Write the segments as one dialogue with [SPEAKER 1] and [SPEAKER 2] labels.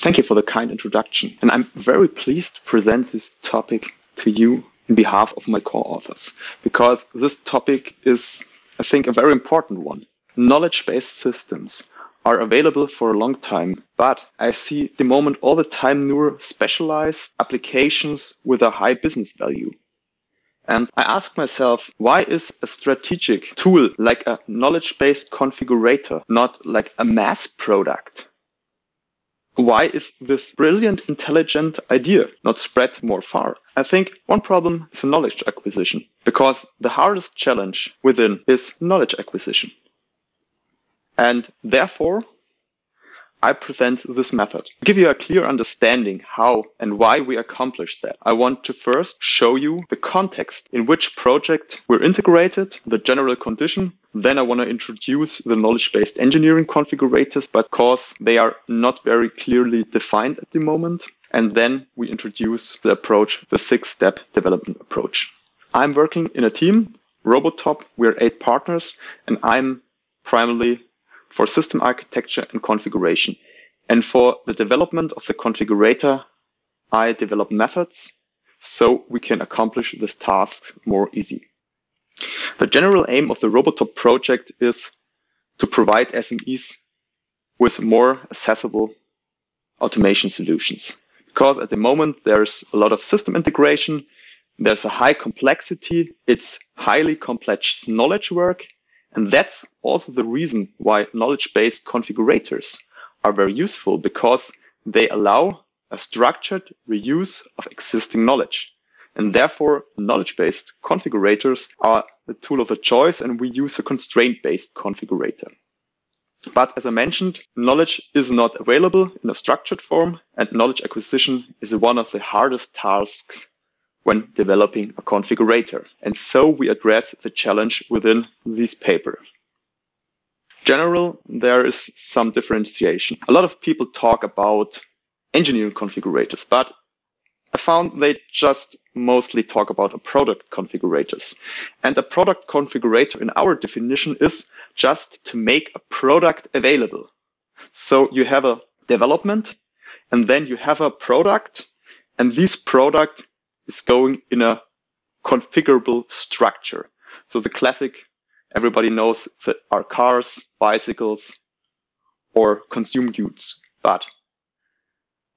[SPEAKER 1] Thank you for the kind introduction. And I'm very pleased to present this topic to you in behalf of my co-authors because this topic is, I think, a very important one. Knowledge-based systems are available for a long time, but I see the moment all the time newer specialized applications with a high business value. And I ask myself, why is a strategic tool like a knowledge-based configurator not like a mass product? Why is this brilliant, intelligent idea not spread more far? I think one problem is knowledge acquisition, because the hardest challenge within is knowledge acquisition. And therefore, I present this method. To give you a clear understanding how and why we accomplish that, I want to first show you the context in which project we're integrated, the general condition. Then I want to introduce the knowledge-based engineering configurators, but because they are not very clearly defined at the moment. And then we introduce the approach, the six-step development approach. I'm working in a team, Robotop. We're eight partners, and I'm primarily for system architecture and configuration. And for the development of the configurator, I develop methods so we can accomplish these tasks more easy. The general aim of the Robotop project is to provide SMEs with more accessible automation solutions. Because at the moment there's a lot of system integration, there's a high complexity, it's highly complex knowledge work, and that's also the reason why knowledge-based configurators are very useful because they allow a structured reuse of existing knowledge. And therefore, knowledge-based configurators are the tool of the choice and we use a constraint-based configurator. But as I mentioned, knowledge is not available in a structured form and knowledge acquisition is one of the hardest tasks when developing a configurator. And so we address the challenge within this paper. General, there is some differentiation. A lot of people talk about engineering configurators, but I found they just mostly talk about a product configurators. And a product configurator in our definition is just to make a product available. So you have a development and then you have a product and this product is going in a configurable structure. So the classic, everybody knows that are cars, bicycles, or consume goods. But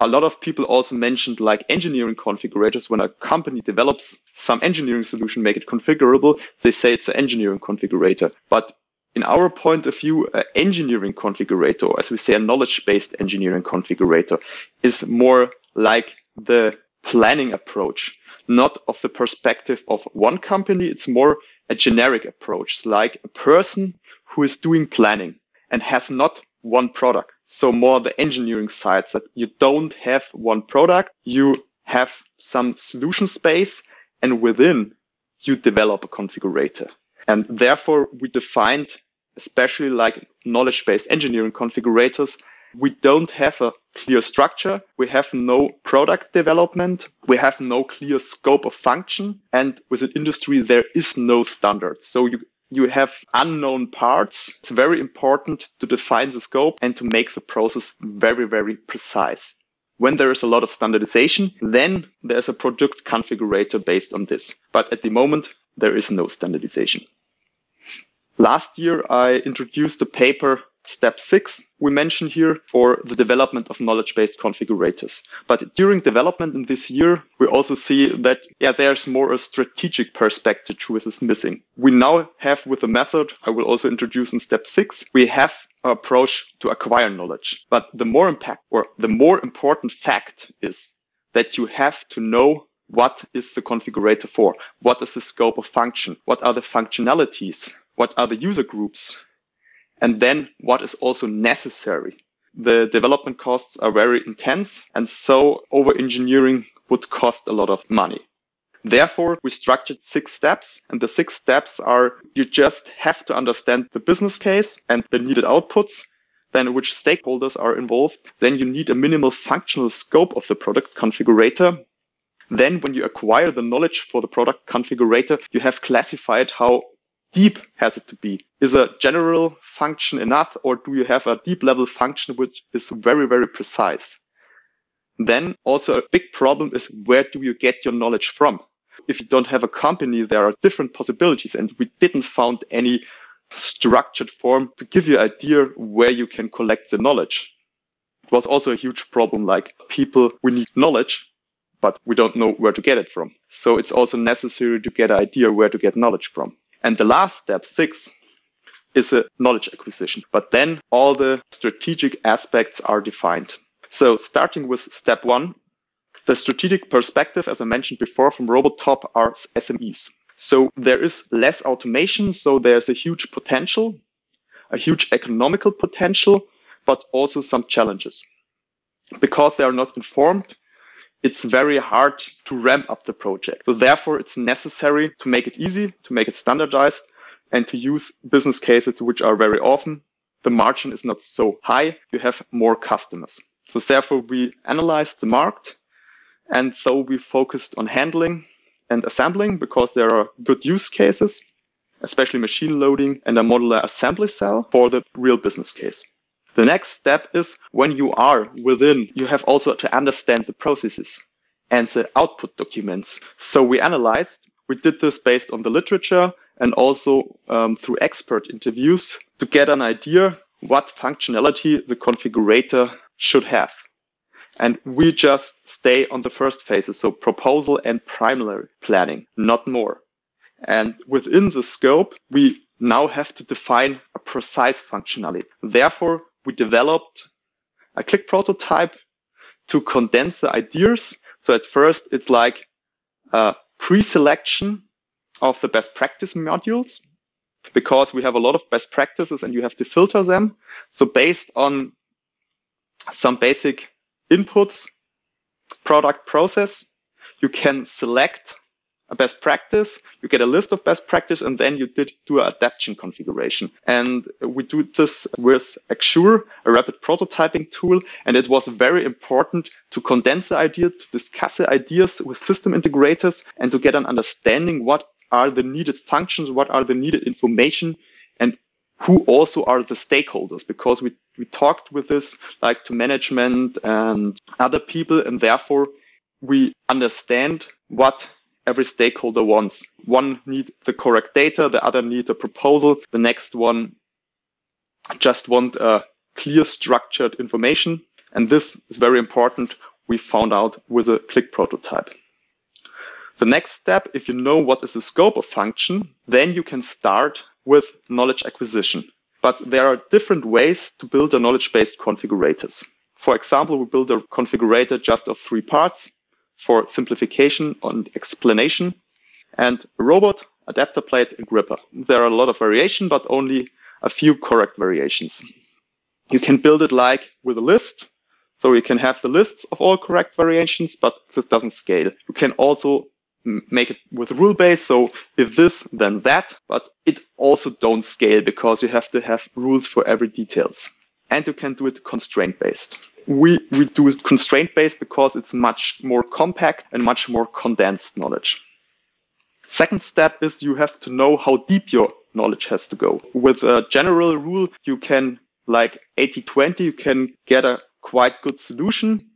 [SPEAKER 1] a lot of people also mentioned like engineering configurators. When a company develops some engineering solution, make it configurable, they say it's an engineering configurator. But in our point of view, an engineering configurator, or as we say, a knowledge-based engineering configurator is more like the planning approach not of the perspective of one company. It's more a generic approach, like a person who is doing planning and has not one product. So more the engineering side that you don't have one product. You have some solution space and within you develop a configurator. And therefore we defined especially like knowledge based engineering configurators we don't have a clear structure. We have no product development. We have no clear scope of function. And with an industry, there is no standard. So you, you have unknown parts. It's very important to define the scope and to make the process very, very precise. When there is a lot of standardization, then there's a product configurator based on this. But at the moment, there is no standardization. Last year, I introduced a paper Step six, we mention here for the development of knowledge-based configurators. But during development in this year, we also see that, yeah, there's more a strategic perspective to is missing. We now have with the method I will also introduce in step six, we have an approach to acquire knowledge. But the more impact or the more important fact is that you have to know what is the configurator for? What is the scope of function? What are the functionalities? What are the user groups? And then what is also necessary. The development costs are very intense. And so over engineering would cost a lot of money. Therefore, we structured six steps and the six steps are you just have to understand the business case and the needed outputs, then which stakeholders are involved. Then you need a minimal functional scope of the product configurator. Then when you acquire the knowledge for the product configurator, you have classified how deep has it to be? Is a general function enough or do you have a deep level function which is very, very precise? Then also a big problem is where do you get your knowledge from? If you don't have a company, there are different possibilities and we didn't found any structured form to give you an idea where you can collect the knowledge. It was also a huge problem. Like people, we need knowledge, but we don't know where to get it from. So it's also necessary to get an idea where to get knowledge from. And the last step, six, is a knowledge acquisition. But then all the strategic aspects are defined. So starting with step one, the strategic perspective, as I mentioned before from Robotop are SMEs. So there is less automation. So there's a huge potential, a huge economical potential, but also some challenges. Because they are not informed, it's very hard to ramp up the project. So therefore, it's necessary to make it easy, to make it standardized, and to use business cases which are very often. The margin is not so high. You have more customers. So therefore, we analyzed the market, and so we focused on handling and assembling because there are good use cases, especially machine loading and a modular assembly cell for the real business case. The next step is when you are within, you have also to understand the processes and the output documents. So we analyzed, we did this based on the literature and also um, through expert interviews to get an idea what functionality the configurator should have. And we just stay on the first phases, so proposal and primary planning, not more. And within the scope, we now have to define a precise functionality. Therefore, we developed a click prototype to condense the ideas. So at first it's like a pre-selection of the best practice modules because we have a lot of best practices and you have to filter them. So based on some basic inputs, product process, you can select a best practice, you get a list of best practice, and then you did do an adaptation configuration. And we do this with Axure, a rapid prototyping tool. And it was very important to condense the idea, to discuss the ideas with system integrators and to get an understanding what are the needed functions, what are the needed information, and who also are the stakeholders because we, we talked with this like to management and other people and therefore we understand what every stakeholder wants. One need the correct data, the other need a proposal, the next one just want a clear structured information. And this is very important. We found out with a click prototype. The next step, if you know what is the scope of function, then you can start with knowledge acquisition. But there are different ways to build a knowledge-based configurators. For example, we build a configurator just of three parts for simplification and explanation, and robot, adapter plate, and gripper. There are a lot of variation, but only a few correct variations. You can build it like with a list. So you can have the lists of all correct variations, but this doesn't scale. You can also make it with rule base. So if this, then that, but it also don't scale because you have to have rules for every details and you can do it constraint based we, we do it constraint based because it's much more compact and much more condensed knowledge. Second step is you have to know how deep your knowledge has to go. With a general rule, you can like 80-20, you can get a quite good solution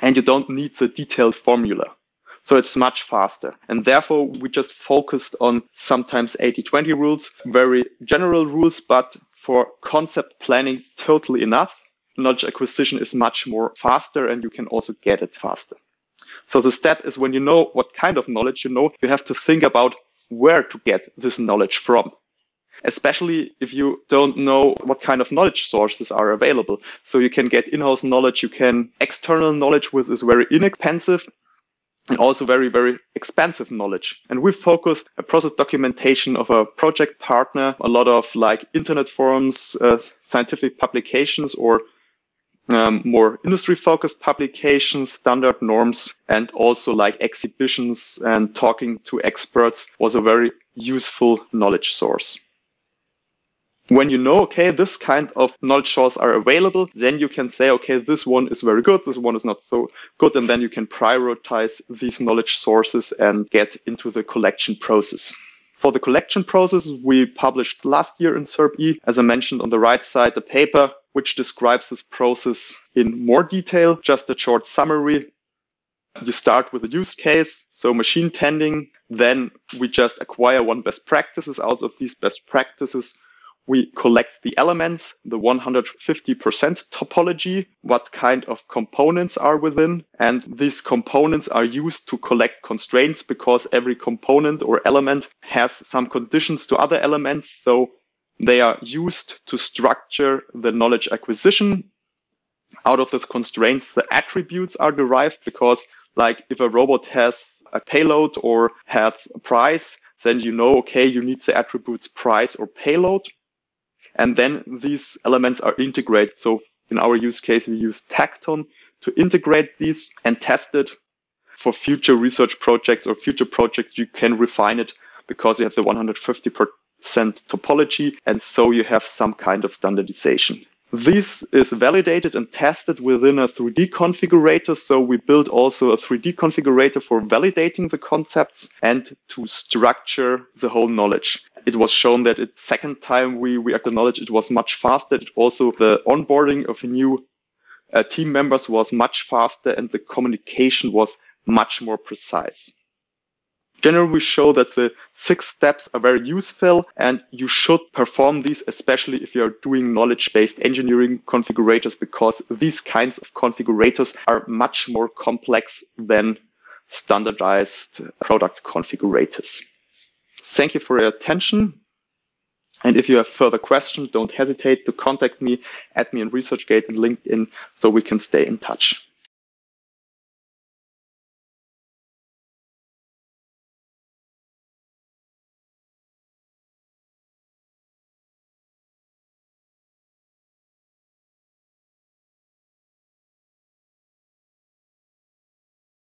[SPEAKER 1] and you don't need the detailed formula. So it's much faster. And therefore we just focused on sometimes 80-20 rules, very general rules, but for concept planning, totally enough knowledge acquisition is much more faster and you can also get it faster. So the step is when you know what kind of knowledge you know, you have to think about where to get this knowledge from. Especially if you don't know what kind of knowledge sources are available. So you can get in-house knowledge, you can external knowledge, which is very inexpensive and also very, very expensive knowledge. And we focused a process documentation of a project partner, a lot of like internet forums, uh, scientific publications or um, more industry focused publications, standard norms, and also like exhibitions and talking to experts was a very useful knowledge source. When you know, okay, this kind of knowledge source are available, then you can say, okay, this one is very good, this one is not so good, and then you can prioritize these knowledge sources and get into the collection process. For the collection process, we published last year in CIRPe, as I mentioned on the right side, the paper which describes this process in more detail. Just a short summary. You start with a use case, so machine tending. Then we just acquire one best practices. Out of these best practices, we collect the elements, the 150% topology, what kind of components are within. And these components are used to collect constraints because every component or element has some conditions to other elements. So they are used to structure the knowledge acquisition. Out of those constraints, the attributes are derived because like if a robot has a payload or has a price, then you know, okay, you need the attributes price or payload. And then these elements are integrated. So in our use case, we use Tacton to integrate these and test it for future research projects or future projects. You can refine it because you have the 150% topology. And so you have some kind of standardization. This is validated and tested within a 3D configurator. So we built also a 3D configurator for validating the concepts and to structure the whole knowledge. It was shown that it second time we, we acknowledged it was much faster. It also the onboarding of new uh, team members was much faster and the communication was much more precise. Generally, we show that the six steps are very useful and you should perform these, especially if you are doing knowledge-based engineering configurators, because these kinds of configurators are much more complex than standardized product configurators. Thank you for your attention. And if you have further questions, don't hesitate to contact me, add me in ResearchGate and LinkedIn so we can stay in touch.